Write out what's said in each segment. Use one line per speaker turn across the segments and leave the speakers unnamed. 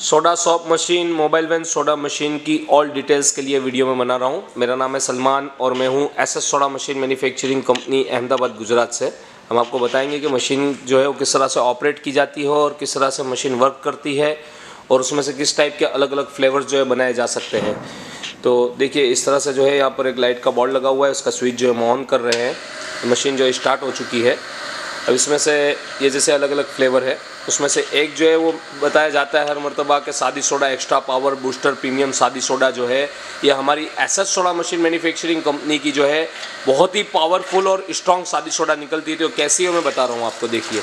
Soda shop machine, mobile van soda machine की all details के लिए वीडियो में बना रहा हूँ। मेरा नाम है सलमान और मैं हूँ S S soda machine manufacturing company Ahmedabad, Gujarat से। हम आपको बताएँगे कि मशीन जो है वो किस तरह से ऑपरेट की जाती है और किस तरह से मशीन वर्क करती है और उसमें से किस टाइप के अलग अलग फ्लेवर्स जो है बनाए जा सकते हैं। तो देखिए, इस तरह से जो है यहाँ पर एक लाइट का बोर्ड लगा हुआ है, उसका स्विच जो है ऑन कर रहे हैं। मशीन जो है स्टार्ट हो चुकी है। अब इसमें से ये जैसे अलग अलग फ्लेवर है। उसमें से एक जो है वो बताया जाता है हर मरतबा के सादी soda extra power booster premium सादी सोडा जो है, ये हमारी S S soda machine manufacturing company की जो है, बहुत ही पावरफुल और स्ट्रॉन्ग सादी सोडा निकलती है तो कैसी है, मैं बता रहा हूँ, आपको देखिए।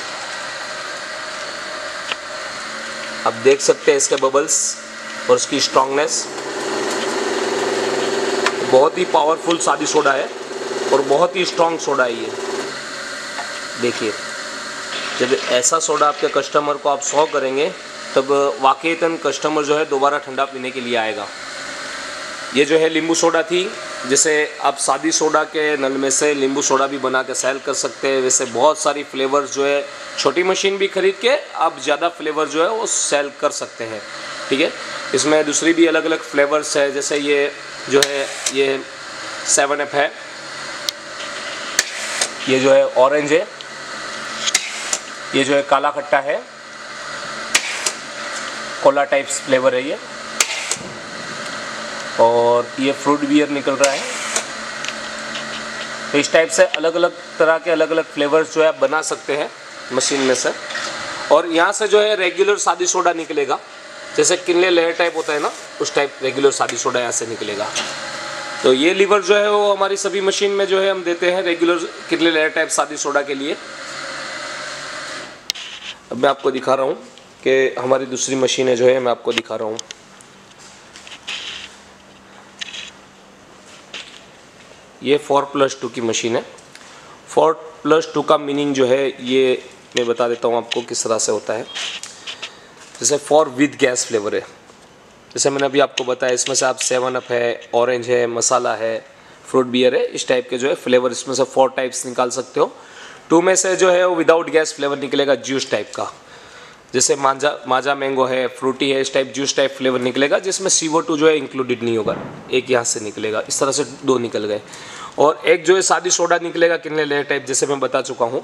आप देख सकते हैं इसके बबल्स और उसकी स्ट्रांगनेस बहुत ही पावरफुल सादी सोडा है और बहुत ही स्ट्रांग सोडा है ये। देखिए। जब ऐसा सोडा आपके कस्टमर को आप सौ करेंगे, तब वाकईतन कस्टमर जो है दोबारा ठंडा पीने के लिए आएगा। ये जो है नींबू सोडा थी, जिसे आप सादी सोडा के नल में से नींबू सोडा भी बना के सेल कर सकते हैं। वैसे बहुत सारी फ्लेवर्स जो है, छोटी मशीन भी खरीद के आप ज़्यादा फ्लेवर जो है वो सेल कर सकते हैं। ठीक है? इसमें दूसरी भी अलग अलग फ्लेवर्स है, जैसे ये जो है, ये सेवन एप है। ये जो है ऑरेंज है। ये जो है काला खट्टा है। कोला टाइप फ्लेवर है ये। और ये फ्रूट बियर निकल रहा है। तो इस टाइप से अलग अलग तरह के अलग अलग फ्लेवर्स जो है आप बना सकते हैं मशीन में से। और यहाँ से जो है रेगुलर सादी सोडा निकलेगा। जैसे किनले लेयर टाइप होता है ना, उस टाइप रेगुलर सादी सोडा यहाँ से निकलेगा। तो ये लीवर जो है वो हमारी सभी मशीन में जो है हम देते हैं रेगुलर किनले लेयर टाइप सादी सोडा के लिए। अब मैं आपको दिखा रहा हूँ कि हमारी दूसरी मशीनें जो है, मैं आपको दिखा रहा हूँ। ये फोर प्लस टू की मशीन है। फोर प्लस टू का मीनिंग जो है, ये मैं बता देता हूँ आपको किस तरह से होता है। जैसे फोर विद गैस फ्लेवर है। जैसे मैंने अभी आपको बताया, इसमें से आप सेवन अप है ऑरेंज है, मसाला है फ्रूट बियर है, इस टाइप के जो है फ्लेवर इसमें से फोर टाइप्स निकाल सकते हो। टू में से जो है वो विदाउट गैस फ्लेवर निकलेगा जूस टाइप का। जैसे मांझा माजा मैंगो है फ्रूटी है, इस टाइप जूस टाइप फ्लेवर निकलेगा, जिसमें सी जो है इंक्लूडेड नहीं होगा। एक यहाँ से निकलेगा, इस तरह से दो निकल गए। और एक जो है सादी सोडा निकलेगा किनले लेयर टाइप जैसे मैं बता चुका हूँ।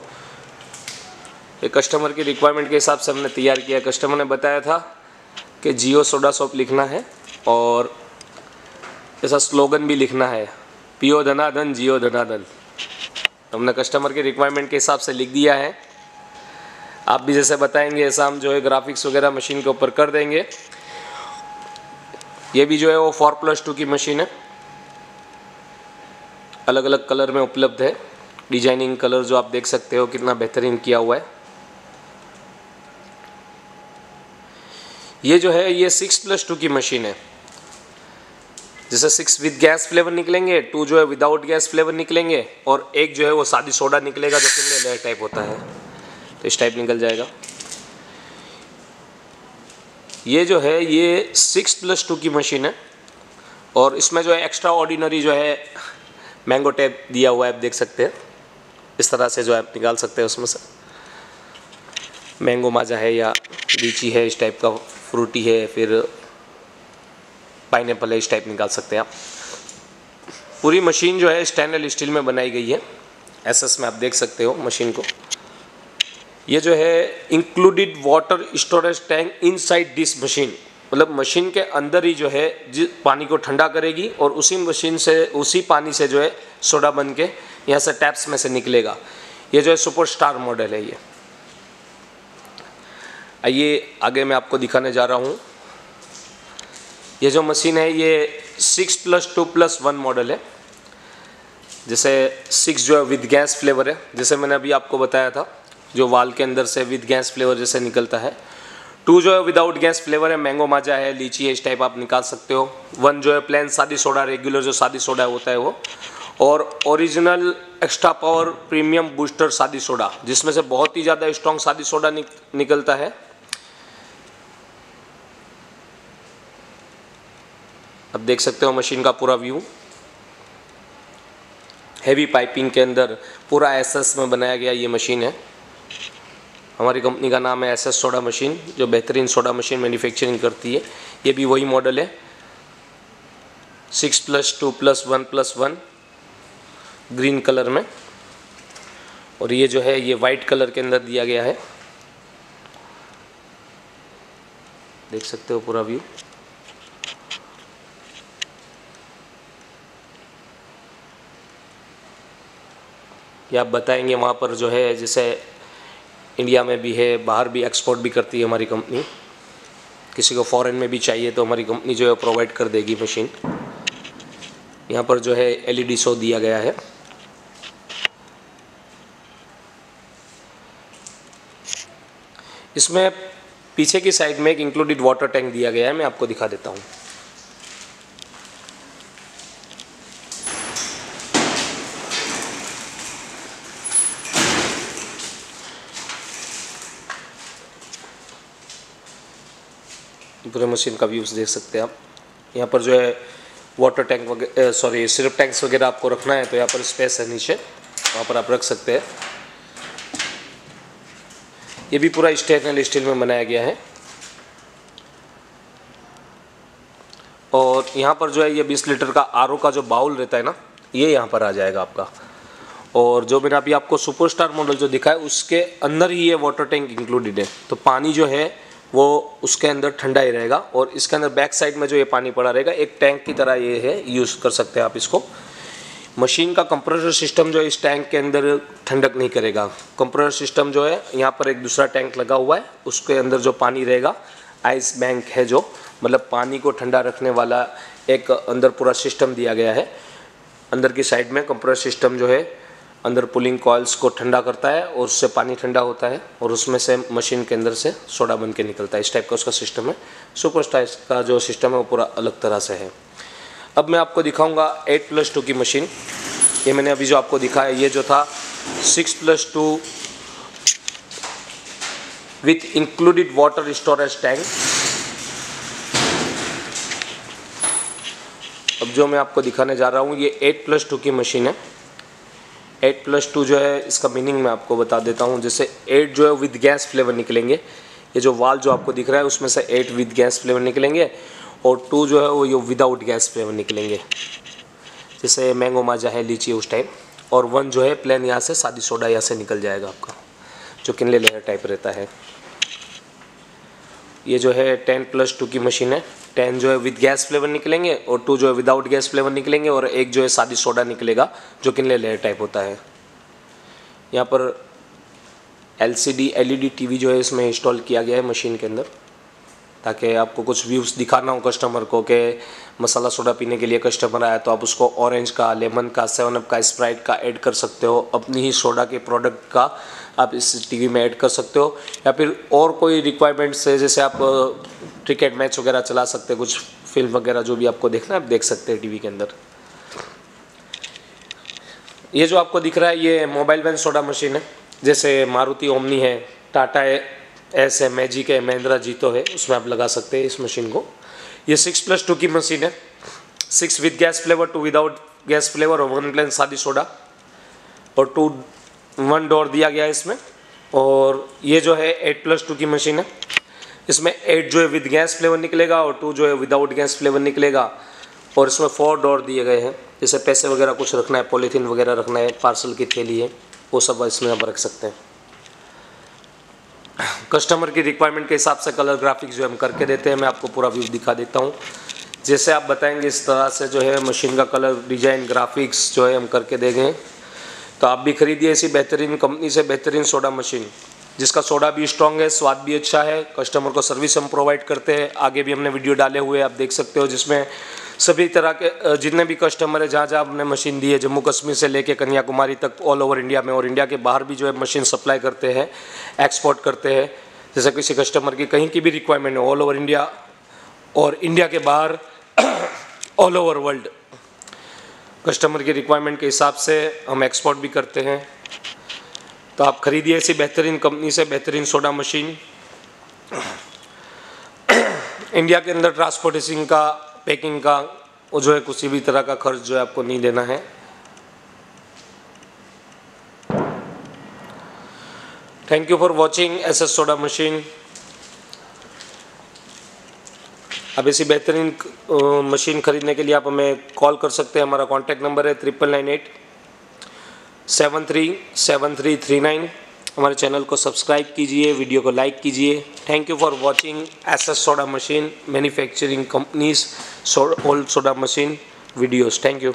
एक कस्टमर की रिक्वायरमेंट के हिसाब से हमने तैयार किया। कस्टमर ने बताया था कि जियो सोडा सॉप लिखना है और ऐसा स्लोगन भी लिखना है पियो धनाधन जियो धनाधन। हमने कस्टमर के रिक्वायरमेंट के हिसाब से लिख दिया है। आप भी जैसे बताएँगे, ऐसा हम जो है ग्राफिक्स वगैरह मशीन के ऊपर कर देंगे। ये भी जो है वो फोर प्लस टू की मशीन है। अलग अलग कलर में उपलब्ध है। डिज़ाइनिंग कलर जो आप देख सकते हो, कितना बेहतरीन किया हुआ है। ये जो है, ये सिक्स प्लस टू की मशीन है। जैसे सिक्स विद गैस फ्लेवर निकलेंगे टू जो है विदाउट गैस फ्लेवर निकलेंगे, और एक जो है वो सादी सोडा निकलेगा जो किनले लेयर टाइप होता है। तो इस टाइप निकल जाएगा। ये जो है, ये सिक्स प्लस टू की मशीन है, और इसमें जो है एक्स्ट्रा ऑर्डिनरी जो है मैंगो टेप दिया हुआ है, आप देख सकते हैं। इस तरह से जो है आप निकाल सकते हैं उसमें से। मैंगो माजा है या लीची है, इस टाइप का फ्रूटी है, फिर पाइन है इस टाइप निकाल सकते हैं आप। पूरी मशीन जो है स्टेनलेस स्टील में बनाई गई है। एस में आप देख सकते हो मशीन को। ये जो है included water storage tank inside this machine मतलब मशीन के अंदर ही जो है जिस पानी को ठंडा करेगी और उसी मशीन से, उसी पानी से जो है सोडा बन के यहाँ से टैप्स में से निकलेगा। ये जो है सुपर स्टार मॉडल है ये। आइए आगे मैं आपको दिखाने जा रहा हूँ। ये जो मशीन है ये six plus two plus one model है। जैसे सिक्स जो है विद गैस फ्लेवर है। जैसे मैंने अभी आपको बताया था जो वाल के अंदर से विद गैस फ्लेवर जैसे निकलता है। टू जो है विदाउट गैस फ्लेवर है मैंगो माजा है लीची है इस टाइप आप निकाल सकते हो। वन जो है प्लेन सादी सोडा रेगुलर जो सादी सोडा होता है वो। और original extra power premium booster सादी सोडा जिसमें से बहुत ही ज़्यादा स्ट्रॉन्ग सादी सोडा निक, निकलता है। अब देख सकते हो मशीन का पूरा व्यू। हैवी पाइपिंग के अंदर पूरा एसएस में बनाया गया ये मशीन है। हमारी कंपनी का नाम है एस एस सोडा मशीन, जो बेहतरीन सोडा मशीन मैन्युफैक्चरिंग करती है। ये भी वही मॉडल है। Six plus two plus one plus one green colour में। और ये जो है, ये वाइट कलर के अंदर दिया गया है। देख सकते हो पूरा व्यू। ये आप बताएँगे वहाँ पर जो है, जैसे इंडिया में भी है, बाहर भी एक्सपोर्ट भी करती है हमारी कंपनी किसी को फॉरेन में भी चाहिए तो हमारी कंपनी जो है प्रोवाइड कर देगी मशीन यहाँ पर जो है एलईडी शो दिया गया है। इसमें पीछे की साइड में एक इंक्लूडेड वाटर टैंक दिया गया है, मैं आपको दिखा देता हूँ। पूरे मशीन का व्यूज़ देख सकते हैं आप। यहाँ पर जो है वाटर टैंक वगैरह सॉरी सिरप टैंक्स वगैरह आपको रखना है तो यहाँ पर स्पेस है नीचे, वहाँ पर आप रख सकते हैं। ये भी पूरा स्टेनलेस स्टील में बनाया गया है। और यहाँ पर जो है ये 20 लीटर का आरओ का जो बाउल रहता है ना, ये यहाँ पर आ जाएगा आपका। और जो मैंने अभी आपको सुपरस्टार मॉडल जो दिखा है उसके अंदर ही ये वाटर टैंक इंक्लूडेड है। तो पानी जो है वो उसके अंदर ठंडा ही रहेगा और इसके अंदर बैक साइड में जो ये पानी पड़ा रहेगा, एक टैंक की तरह ये है, यूज़ कर सकते हैं आप इसको। मशीन का कंप्रेसर सिस्टम जो है इस टैंक के अंदर ठंडक नहीं करेगा। कंप्रेसर सिस्टम जो है, यहाँ पर एक दूसरा टैंक लगा हुआ है, उसके अंदर जो पानी रहेगा, आइस बैंक है जो मतलब पानी को ठंडा रखने वाला एक अंदर पूरा सिस्टम दिया गया है। अंदर की साइड में कंप्रेसर सिस्टम जो है अंदर पुलिंग कॉइल्स को ठंडा करता है और उससे पानी ठंडा होता है और उसमें से मशीन के अंदर से सोडा बन के निकलता है। इस टाइप का उसका सिस्टम है। सुपर स्टाइल का जो सिस्टम है वो पूरा अलग तरह से है। अब मैं आपको दिखाऊँगा एट प्लस टू की मशीन ये मैंने अभी जो आपको दिखाया, ये जो था six plus two with included water storage tank अब जो मैं आपको दिखाने जा रहा हूँ, ये एट प्लस टू की मशीन है। एट प्लस टू जो है, इसका मीनिंग मैं आपको बता देता हूँ। जैसे एट जो है, विद गैस फ्लेवर निकलेंगे। ये जो वाल जो आपको दिख रहा है, उसमें से एट विद गैस फ्लेवर निकलेंगे और टू जो है, वो ये विदाउट गैस फ्लेवर निकलेंगे। जैसे मैंगो, माजा है, लीची उस टाइप और वन जो है, प्लेन यहाँ से सादी सोडा यहाँ से निकल जाएगा आपका, जो किनले लेयर टाइप रहता है। ये जो है टेन प्लस टू की मशीन है। टेन जो है विद गैस फ्लेवर निकलेंगे और टू जो है विदाउट गैस फ्लेवर निकलेंगे और एक जो है सादी सोडा निकलेगा, जो किनले लेयर टाइप होता है। यहाँ पर L C D L E D T V जो है इसमें इंस्टॉल किया गया है मशीन के अंदर। ताकि आपको कुछ व्यूज़ दिखाना हो कस्टमर को कि मसाला सोडा पीने के लिए कस्टमर आया तो आप उसको ऑरेंज का लेमन का सेवन अप का स्प्राइट का ऐड कर सकते हो। अपनी ही सोडा के प्रोडक्ट का आप इस टीवी में ऐड कर सकते हो। या फिर और कोई रिक्वायरमेंट्स है, जैसे आप क्रिकेट मैच वगैरह चला सकते हैं, कुछ फ़िल्म वगैरह जो भी आपको देखना है, आप देख सकते हैं टीवी के अंदर। ये जो आपको दिख रहा है, ये मोबाइल वैन सोडा मशीन है। जैसे मारुति ओमनी है, टाटा एस है मैजिक है महिंद्रा जीतो है, उसमें आप लगा सकते हैं इस मशीन को। ये सिक्स प्लस टू की मशीन है। Six with gas flavour two without gas flavour और वन प्लेन सादी सोडा और टू वन डोर दिया गया है इसमें। और ये जो है एट प्लस टू की मशीन है। इसमें एट जो है विद गैस फ्लेवर निकलेगा और टू जो है विदाउट गैस फ्लेवर निकलेगा। और इसमें फोर डोर दिए गए हैं। जैसे पैसे वगैरह कुछ रखना है पॉलीथीन वगैरह रखना है पार्सल की थैली है, वो सब इसमें आप रख सकते हैं। कस्टमर की रिक्वायरमेंट के हिसाब से कलर ग्राफिक्स जो हम करके देते हैं, मैं आपको पूरा व्यू दिखा देता हूँ। जैसे आप बताएँगे, इस तरह से जो है मशीन का कलर डिज़ाइन ग्राफिक्स जो है हम करके देंगे। तो आप भी खरीदिए ऐसी बेहतरीन कंपनी से बेहतरीन सोडा मशीन जिसका सोडा भी स्ट्रॉन्ग है, स्वाद भी अच्छा है। कस्टमर को सर्विस हम प्रोवाइड करते हैं। आगे भी हमने वीडियो डाले हुए आप देख सकते हो, जिसमें सभी तरह के जितने भी कस्टमर है, जहाँ जहाँ हमने मशीन दी है, जम्मू कश्मीर से लेके कन्याकुमारी तक ऑल ओवर इंडिया में, और इंडिया के बाहर भी जो है मशीन सप्लाई करते हैं एक्सपोर्ट करते हैं। जैसे किसी कस्टमर की कहीं की भी रिक्वायरमेंट है ऑल ओवर इंडिया और इंडिया के बाहर ऑल ओवर वर्ल्ड कस्टमर की रिक्वायरमेंट के हिसाब से हम एक्सपोर्ट भी करते हैं। तो आप खरीदिए ऐसी बेहतरीन कंपनी से बेहतरीन सोडा मशीन इंडिया के अंदर ट्रांसपोर्टेशन का पैकिंग का, वो जो है किसी भी तरह का खर्च जो है आपको नहीं देना है। Thank you for watching S S soda machine अब ऐसी बेहतरीन मशीन ख़रीदने के लिए आप हमें कॉल कर सकते हैं। हमारा कॉन्टैक्ट नंबर है triple nine eight seven three seven three three nine हमारे चैनल को सब्सक्राइब कीजिए, वीडियो को लाइक कीजिए। Thank you for watching S S soda machine manufacturing companies old soda machine videos thank you